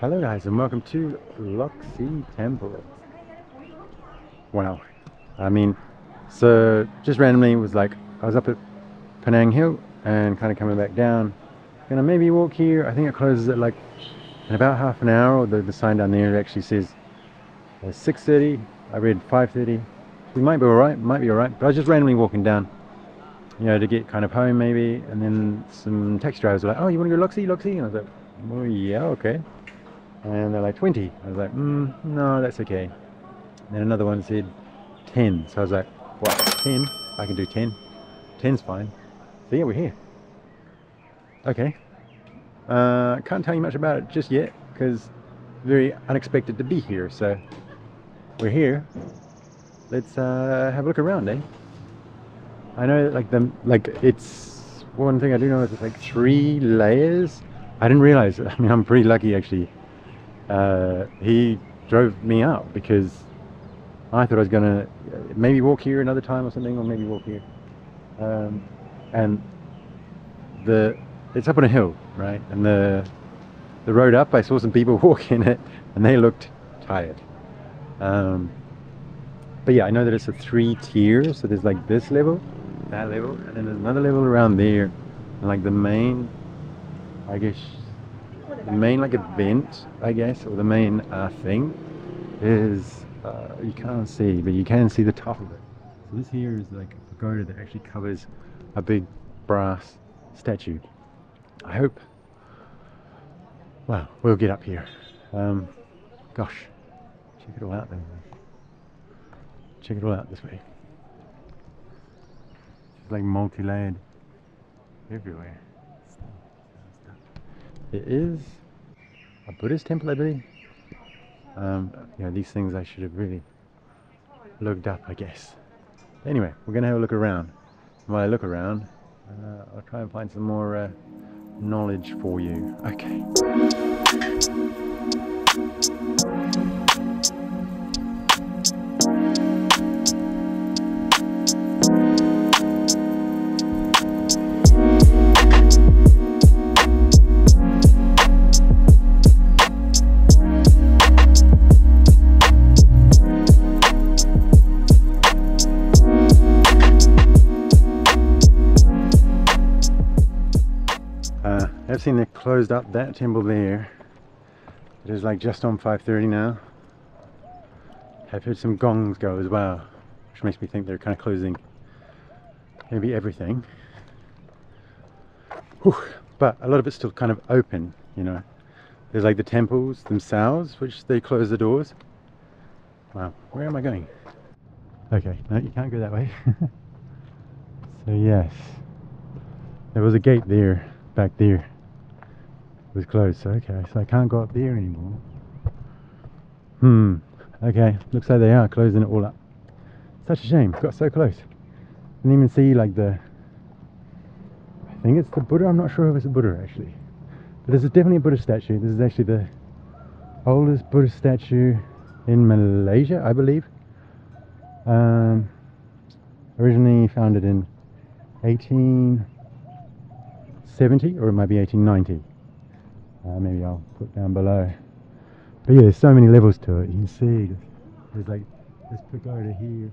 Hello guys and welcome to Lok Si Temple. Wow. I mean, so just randomly was like, I was up at Penang Hill and kind of coming back down. Gonna maybe walk here. I think it closes at like in about half an hour. Or the, sign down there actually says uh, 6.30. I read 5.30. We might be alright, might be alright. But I was just randomly walking down, you know, to get kind of home maybe. And then some taxi drivers were like, oh, you want to go Lok Si, Loxi? And I was like, well, yeah, okay. And they're like, 20. I was like, mm, no, that's okay. And then another one said 10. So I was like, what, 10? I can do 10. 10's fine. So yeah, we're here. Okay. Uh, can't tell you much about it just yet because very unexpected to be here. So we're here. Let's uh, have a look around, eh? I know like the like it's one thing I do know is it's like three layers. I didn't realize. I mean, I'm pretty lucky actually. Uh, he drove me out because I thought I was gonna maybe walk here another time or something, or maybe walk here. Um, and the it's up on a hill, right? And the the road up, I saw some people walking it, and they looked tired. Um, but yeah, I know that it's a three tiers. So there's like this level, that level, and then there's another level around there, and like the main, I guess, the main like event, I guess, or the main uh, thing is uh, you can't see, but you can see the top of it. So this here is like a pagoda that actually covers a big brass statue. I hope. Well, we'll get up here. Um, gosh, check it all out then. Check it all out this way. It's like multi-layered everywhere. It is a Buddhist temple, I believe. Um, you know, these things I should have really looked up, I guess. Anyway, we're going to have a look around. While I look around, uh, I'll try and find some more uh, knowledge for you. Okay. Seen they closed up that temple there. It is like just on 5.30 now. I've heard some gongs go as well, which makes me think they're kind of closing maybe everything. Whew. But a lot of it's still kind of open, you know. There's like the temples themselves, which they close the doors. Wow, where am I going? Okay, no, you can't go that way. so yes, there was a gate there back there was closed so okay so I can't go up there anymore. Hmm okay looks like they are closing it all up. Such a shame got so close. Didn't even see like the I think it's the Buddha I'm not sure if it's a Buddha actually. But there's a, definitely a Buddha statue. This is actually the oldest Buddha statue in Malaysia I believe. Um, originally founded in 1870 or it might be 1890 uh, maybe I'll put down below. But yeah there's so many levels to it. You can see there's like this pagoda here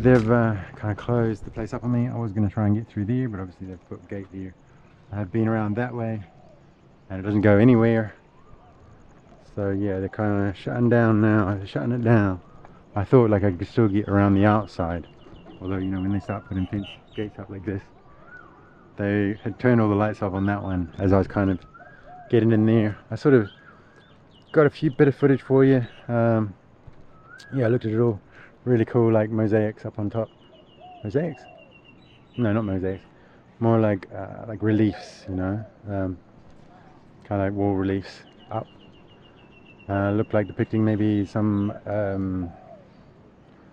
they've uh, kind of closed the place up on me. I was going to try and get through there, but obviously they've put a gate there. I've been around that way, and it doesn't go anywhere. So yeah, they're kind of shutting down now. They're shutting it down. I thought like I could still get around the outside. Although, you know, when they start putting fence gates up like this, they had turned all the lights off on that one as I was kind of getting in there. I sort of got a few bit of footage for you. Um, yeah, I looked at it all really cool like mosaics up on top mosaics no not mosaics more like uh, like reliefs you know um, kind of like wall reliefs up. Uh, look like depicting maybe some um,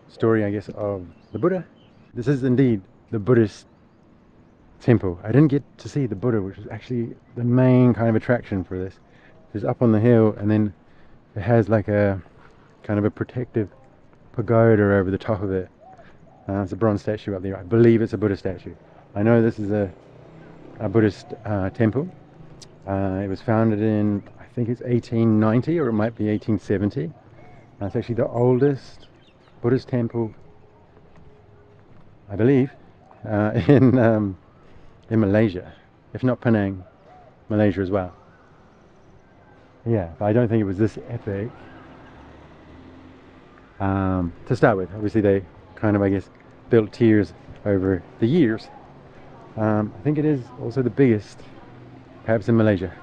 story, I guess, of the Buddha. This is indeed the Buddhist temple. I didn't get to see the Buddha, which is actually the main kind of attraction for this. It's up on the hill, and then it has like a kind of a protective pagoda over the top of it. Uh, it's a bronze statue up there. I believe it's a Buddha statue. I know this is a, a Buddhist uh, temple. Uh, it was founded in, I think it's 1890 or it might be 1870. Uh, it's actually the oldest Buddhist temple, I believe, uh, in um, in Malaysia, if not Penang, Malaysia as well. Yeah, but I don't think it was this epic. Um, to start with, obviously they kind of, I guess, built tiers over the years. Um, I think it is also the biggest, perhaps in Malaysia.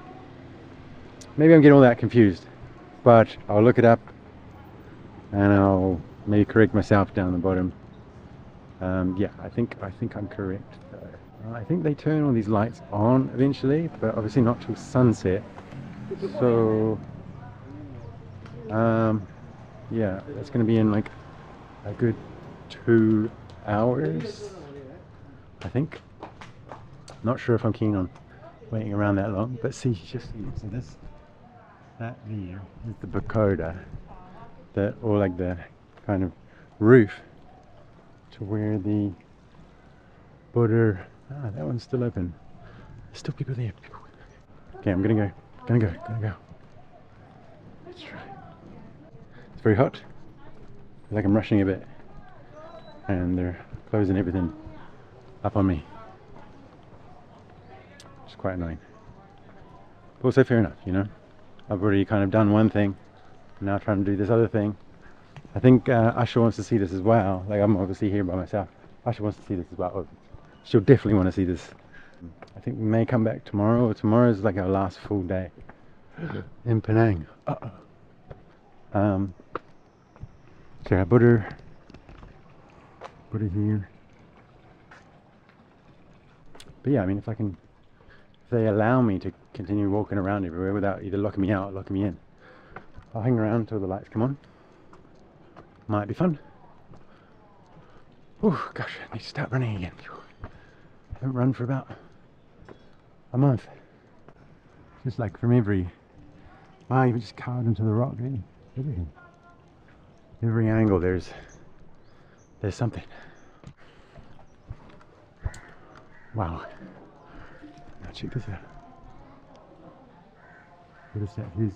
Maybe I'm getting all that confused, but I'll look it up and I'll maybe correct myself down the bottom. Um, yeah, I think I think I'm correct. I think they turn all these lights on eventually, but obviously not till sunset. So, um, yeah, going to be in like a good two hours, I think. Not sure if I'm keen on waiting around that long, but see, just so this, that there is the pagoda, that or like the kind of roof to where the Buddha. Ah, that one's still open. There's still people there. Okay, I'm gonna go. Gonna go. Gonna go. Let's try. Very hot. Like I'm rushing a bit, and they're closing everything up on me. It's quite annoying. But also fair enough, you know. I've already kind of done one thing. I'm now trying to do this other thing. I think uh, Asia wants to see this as well. Like I'm obviously here by myself. Asia wants to see this as well she'll definitely want to see this. I think we may come back tomorrow. Tomorrow is like our last full day in Penang. Uh -oh. Um, so I put her, put it here. But yeah, I mean, if I can, if they allow me to continue walking around everywhere without either locking me out or locking me in, I'll hang around until the lights come on. Might be fun. Oh gosh, I need to start running again haven't run for about a month. Just like from every, wow, you just carved into the rock, eh? Everything. Every angle there's, there's something. Wow. Now check this out. What is that? Who's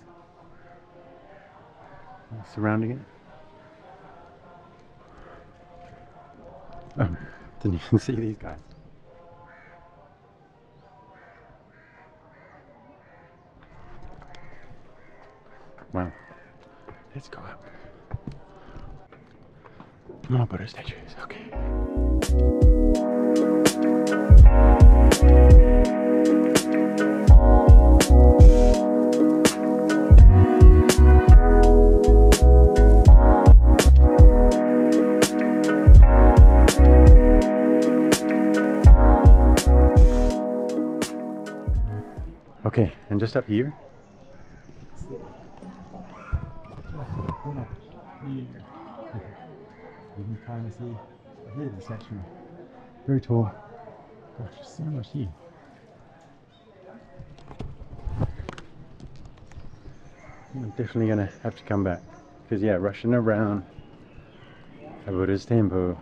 surrounding it? Oh, didn't even see these guys. Well, let's go up. More Buddha statues, okay. Okay, and just up here, You can kind of see here the section. Very tall. Gosh, so much here. I'm definitely gonna have to come back because yeah, rushing around a Buddhist temple.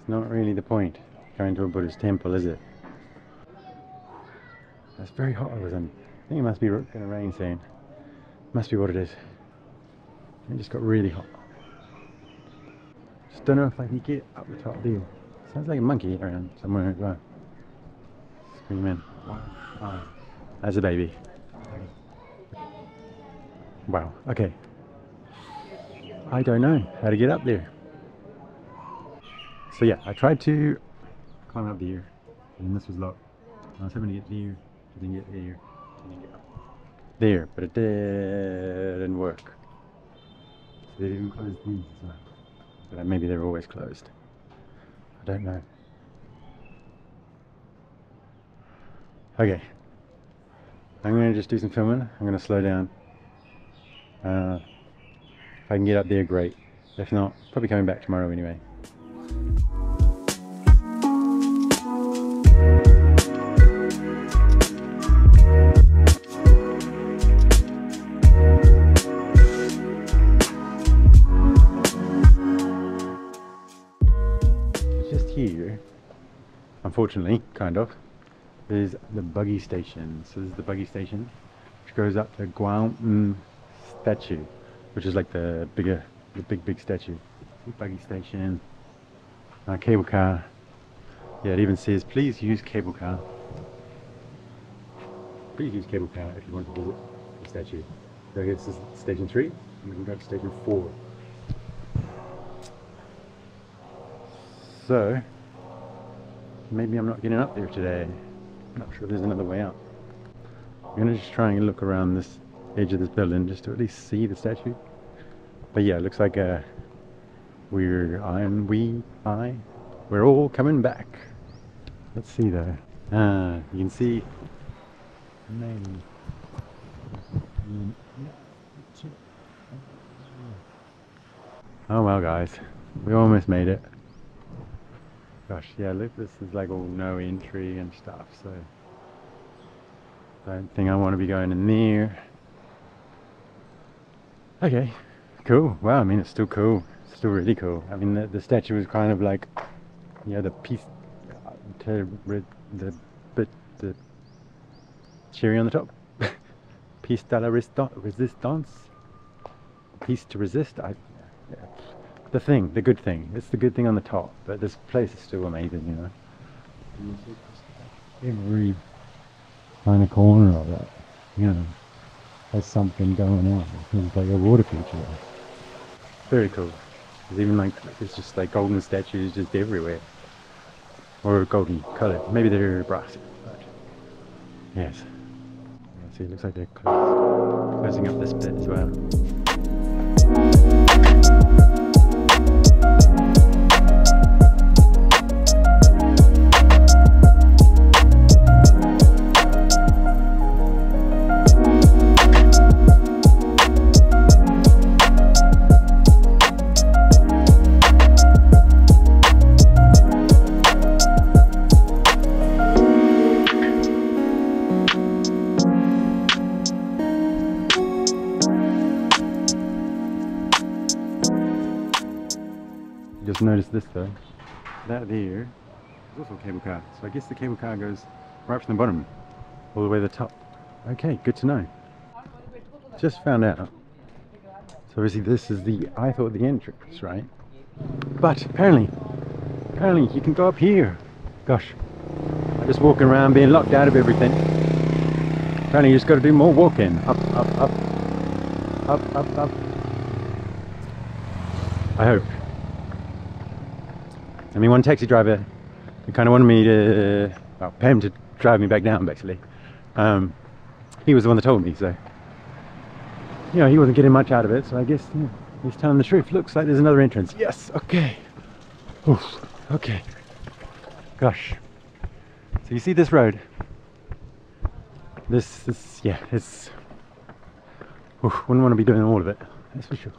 It's not really the point going to a Buddhist temple, is it? That's very hot all of a sudden. I think it must be gonna rain soon. Must be what it is. It just got really hot. Don't know if I can get up the top there. Sounds like a monkey around somewhere. Screaming. Oh, there's a baby. Wow, okay. I don't know how to get up there. So yeah, I tried to climb up there, and this was locked. I was hoping to get there, didn't get there, didn't get up there, but it didn't work. They didn't close these as well. But maybe they're always closed. I don't know. Okay. I'm gonna just do some filming. I'm gonna slow down. Uh, if I can get up there, great. If not, probably coming back tomorrow anyway. Unfortunately, kind of, is the buggy station. So this is the buggy station, which goes up to Guam statue, which is like the bigger, the big, big statue. Buggy station, uh, cable car. Yeah, it even says, please use cable car. Please use cable car if you want to visit the statue. So this is station three, and we can go to station four. So, maybe I'm not getting up there today. I'm Not sure there's another way out. I'm gonna just try and look around this edge of this building just to at least see the statue. But yeah, it looks like uh, we're we I we're all coming back. Let's see though. Ah, you can see maybe. Oh well, guys, we almost made it. Gosh, yeah, look, this is like all no entry and stuff, so don't think I want to be going in there. Okay, cool. Wow, I mean, it's still cool. It's still really cool. I mean, the, the statue is kind of like, you know, the piece, to the bit, the cherry on the top. piece de la resistance. Piece to resist. I, yeah. The thing, the good thing. It's the good thing on the top, but this place is still amazing, you know. Every kind of corner of it, you know, has something going on. It's like a water feature. Very cool. There's even like, it's just like golden statues just everywhere. Or golden colored. Maybe they're brass. But yes. Yeah, see, it looks like they're close, closing up this bit as well. This though. That there is also a cable car. So I guess the cable car goes right from the bottom all the way to the top. Okay, good to know. Just found out. So obviously this is the, I thought the entrance, right? But apparently, apparently you can go up here. Gosh, I'm just walking around being locked out of everything. Apparently you just got to do more walking. Up, up, up, up, up, up. I hope. I mean, one taxi driver, he kind of wanted me to, well, pay him to drive me back down, basically. Um, he was the one that told me, so. You know, he wasn't getting much out of it, so I guess yeah, he's telling the truth. Looks like there's another entrance. Yes, okay. Oof, okay. Gosh. So you see this road? This is, yeah, it's. Oof, wouldn't want to be doing all of it, that's for sure.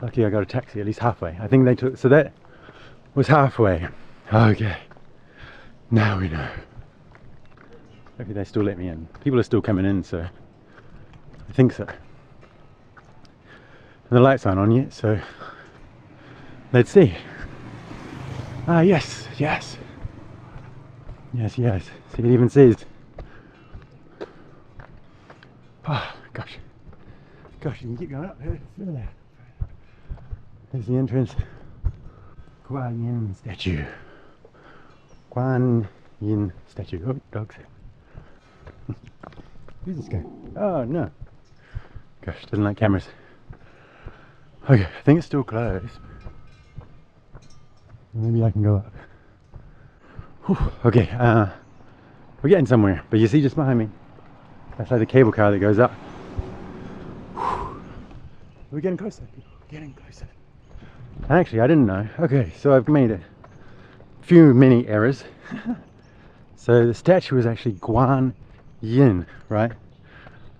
Lucky I got a taxi at least halfway. I think they took, so that was halfway. Okay. Now we know. Hopefully they still let me in. People are still coming in, so I think so. And the lights aren't on yet, so let's see. Ah, yes, yes. Yes, yes. See, it even says. Oh, gosh. Gosh, you can keep going up. Further. There's the entrance. Guan Yin statue. Guan Yin statue. Oh, dogs. Who's this guy? Oh, no. Gosh, doesn't like cameras. Okay, I think it's still closed. Maybe I can go up. Whew, okay, uh, we're getting somewhere. But you see just behind me, that's like the cable car that goes up. Whew. We're getting closer. Getting closer. Actually, I didn't know. Okay, so I've made a few mini errors. so the statue is actually Guan Yin, right?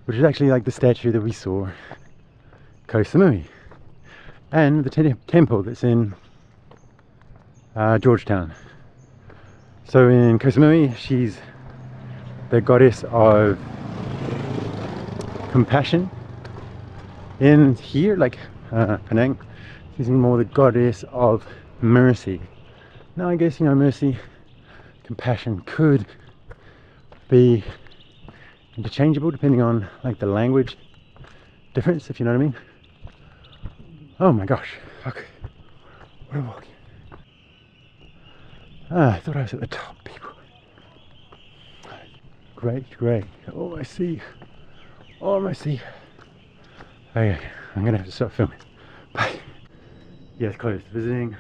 Which is actually like the statue that we saw Koh Samui. And the te temple that's in uh, Georgetown. So in Koh Samui, she's the goddess of compassion. In here, like uh, Penang, she's more the goddess of mercy. Now, I guess you know, mercy, compassion could be interchangeable depending on like the language difference, if you know what I mean. Oh my gosh, fuck. What a walk. Ah, I thought I was at the top, people. Great, great. Oh, I see. Oh, I see. Okay, I'm gonna have to stop filming. Yeah, it's closed. Visiting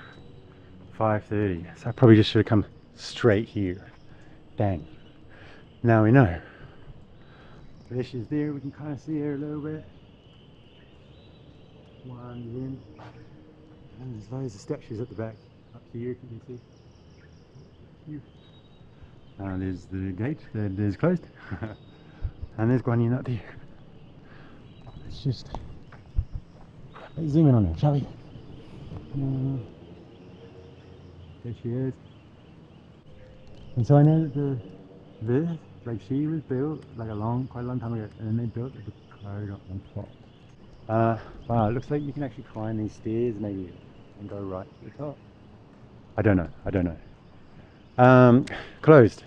5.30. So I probably just should have come straight here. Dang. Now we know. There is there. We can kind of see her a little bit. Guan Yin. And there's loads of statues at the back. Up here, you can see. Uh, there's the gate that is closed. and there's Guan Yin up there. Let's just let's zoom in on her, shall we? Uh, there she is. And so I know that the this, like she was built like a long, quite a long time ago, and then they built the code on top. Uh, wow, it looks like you can actually climb these stairs maybe and go right to the top. I don't know, I don't know. Um, closed.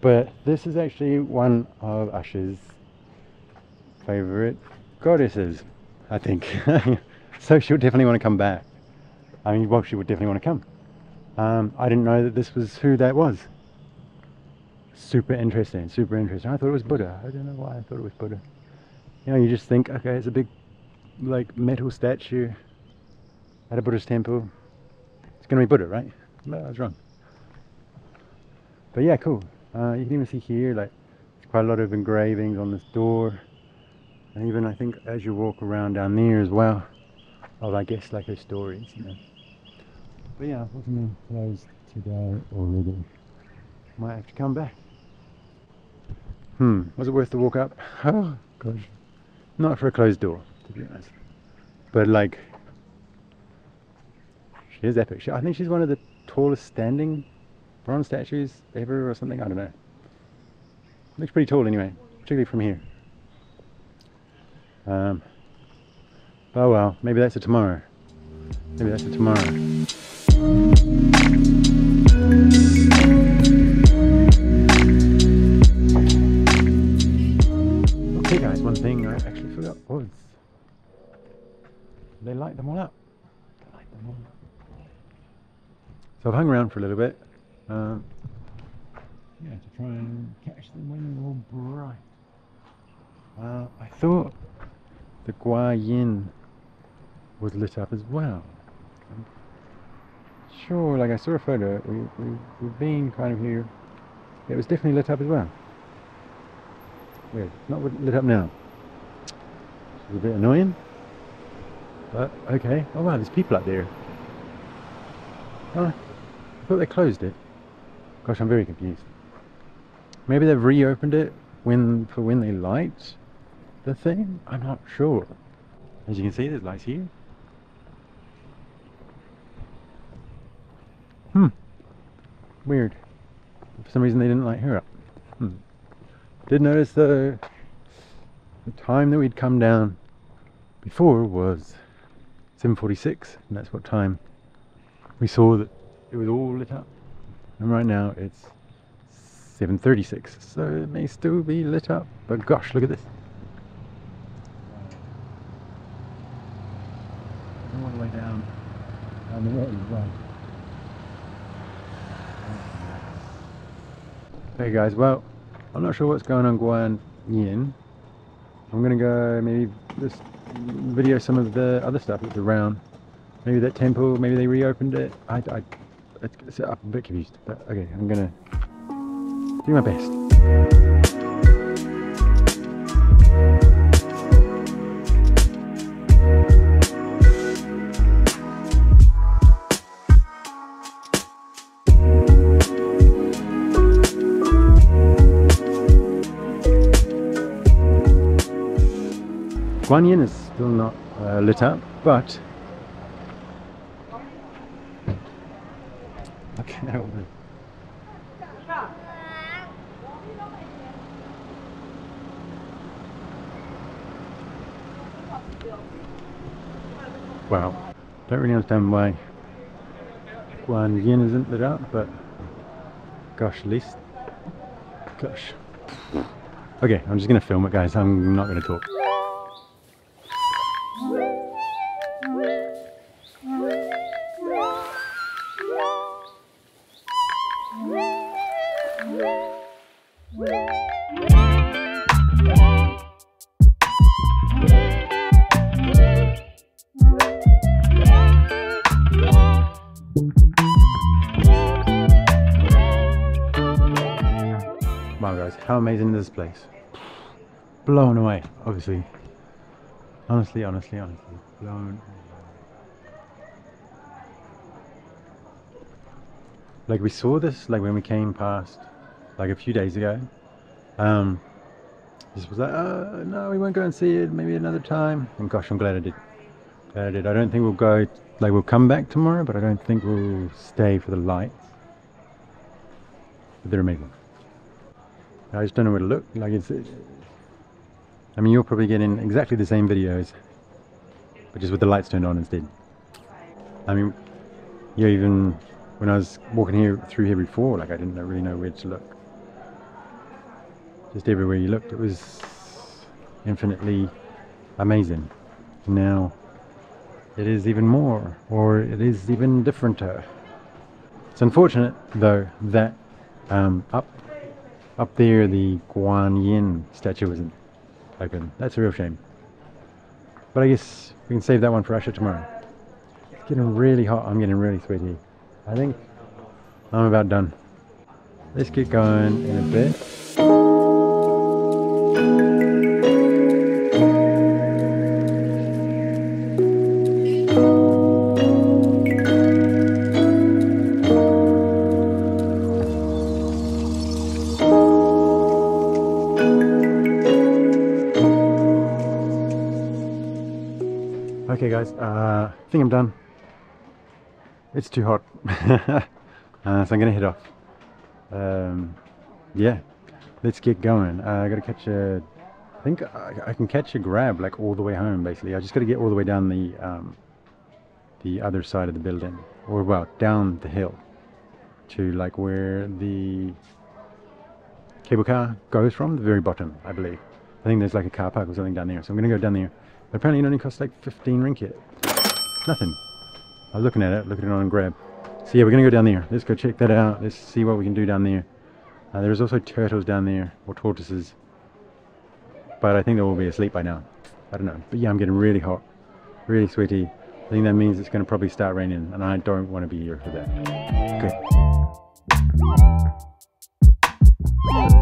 But this is actually one of Asia's favourite goddesses, I think. so she'll definitely want to come back. I mean, well, she would definitely want to come. Um, I didn't know that this was who that was. Super interesting, super interesting. I thought it was Buddha. I don't know why I thought it was Buddha. You know, you just think, okay, it's a big, like, metal statue at a Buddhist temple. It's going to be Buddha, right? No, I was wrong. But yeah, cool. Uh, you can even see here, like, quite a lot of engravings on this door. And even, I think, as you walk around down there as well, of, I guess, like her stories, you know. But yeah, unfortunately closed today already. Might have to come back. Hmm, was it worth the walk up? Oh, gosh. Not for a closed door, to be honest. But like, she is epic. She, I think she's one of the tallest standing bronze statues ever or something. I don't know. Looks pretty tall anyway, particularly from here. Um, oh well, maybe that's a tomorrow. Maybe that's a tomorrow. Okay guys, one thing I actually forgot was they light them all up. Them all up. So I've hung around for a little bit. Um, yeah, to try and catch them when they're all bright. Uh, I thought the Guan Yin was lit up as well. Sure, like I saw a photo, we, we, we've been kind of here. It was definitely lit up as well. Weird, not lit up now. It's a bit annoying. But, okay. Oh wow, there's people up there. Oh, I thought they closed it. Gosh, I'm very confused. Maybe they've reopened it when for when they light the thing? I'm not sure. As you can see, there's lights here. Hmm. Weird. For some reason they didn't light her up. Hmm. Did notice the, the time that we'd come down before was 7.46 and that's what time we saw that it was all lit up. And right now it's 7.36 so it may still be lit up but gosh look at this. All the way down, down the road as. Hey guys, well, I'm not sure what's going on Guan Yin. I'm gonna go maybe just video some of the other stuff that's around. Maybe that temple, maybe they reopened it. I, I, it's, I'm a bit confused, but okay, I'm gonna do my best. Yin is still not uh, lit up, but okay, that one. Wow, don't really understand why Guan Yin isn't lit up, but gosh, at least, gosh. Okay, I'm just gonna film it, guys. I'm not gonna talk. Place? Blown away, obviously. Honestly, honestly, honestly. Blown Like we saw this like when we came past like a few days ago. Um just was like, oh no, we won't go and see it, maybe another time. And gosh, I'm glad I did. Glad I did. I don't think we'll go like we'll come back tomorrow, but I don't think we'll stay for the lights. But they're amazing. I just don't know where to look. Like it's, I mean, you're probably getting exactly the same videos, but just with the lights turned on instead. I mean, yeah, even when I was walking here through here before, like I didn't really know where to look. Just everywhere you looked, it was infinitely amazing. Now, it is even more, or it is even differenter. It's unfortunate, though, that um, up up there the Guan Yin statue isn't open. That's a real shame. But I guess we can save that one for Asia tomorrow. It's getting really hot. I'm getting really sweaty. I think I'm about done. Let's get going in a bit. It's too hot. uh, so I'm gonna head off. Um, yeah, let's get going. Uh, I gotta catch a, I think I, I, can catch a grab like all the way home basically. I just gotta get all the way down the, um, the other side of the building. Or well, down the hill to like where the cable car goes from, the very bottom, I believe. I think there's like a car park or something down there. So I'm gonna go down there. But apparently it only costs like 15 ringgit. Nothing. I was looking at it, looking at it on Grab. So yeah, we're gonna go down there. Let's go check that out. Let's see what we can do down there. Uh, there is also turtles down there, or tortoises. But I think they will be asleep by now. I don't know. But yeah, I'm getting really hot, really sweaty. I think that means it's gonna probably start raining, and I don't want to be here for that. Okay.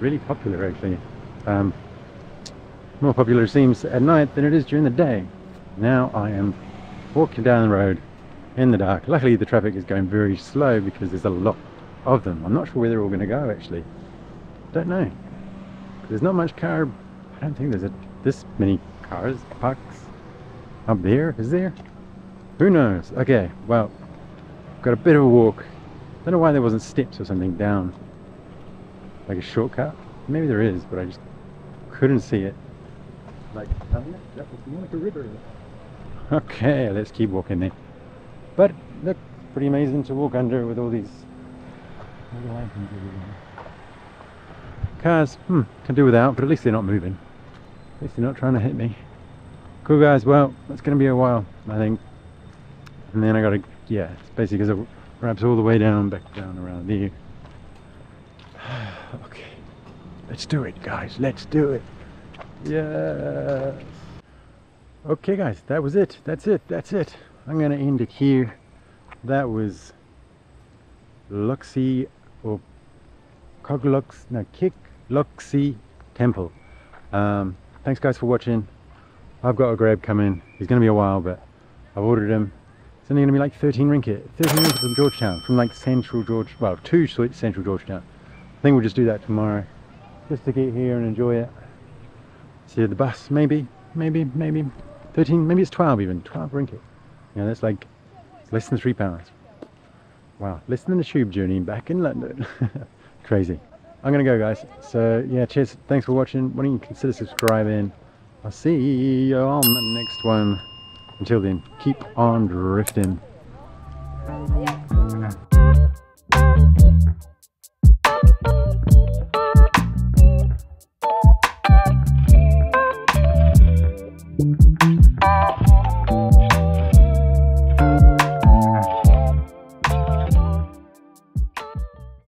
Really popular actually. Um, more popular it seems at night than it is during the day. Now I am walking down the road in the dark. Luckily the traffic is going very slow because there's a lot of them. I'm not sure where they're all going to go actually. Don't know. There's not much car. I don't think there's a, this many cars parks up there. Is there? Who knows? Okay, well, got a bit of a walk. Don't know why there wasn't steps or something down. Like a shortcut. Maybe there is, but I just couldn't see it. Like, that was more like a river. Okay, let's keep walking then. But look, pretty amazing to walk under with all these little lanterns everywhere. Cars, hmm, can do without, but at least they're not moving. At least they're not trying to hit me. Cool guys, well, it's going to be a while, I think. And then I got to, yeah, it's basically because it wraps all the way down, back down around there. Okay, let's do it, guys, let's do it. Yes. Okay, guys, that was it. That's it. That's it. I'm going to end it here. That was Luxie or Coglux, no, Kick Luxie temple. Um, thanks guys for watching. I've got a grab coming. It's going to be a while, but I've ordered him. It's only going to be like 13 ringgit. 13 ringgit from Georgetown, from like central George, well, to central Georgetown. I think we'll just do that tomorrow, just to get here and enjoy it. See the bus, maybe, maybe, maybe 13, maybe it's 12 even, 12 ringgit. Yeah, that's like less than three pounds. Wow, less than a tube journey back in London. Crazy. I'm gonna go guys. So yeah, cheers. Thanks for watching. Why don't you consider subscribing? I'll see you on the next one. Until then, keep on drifting.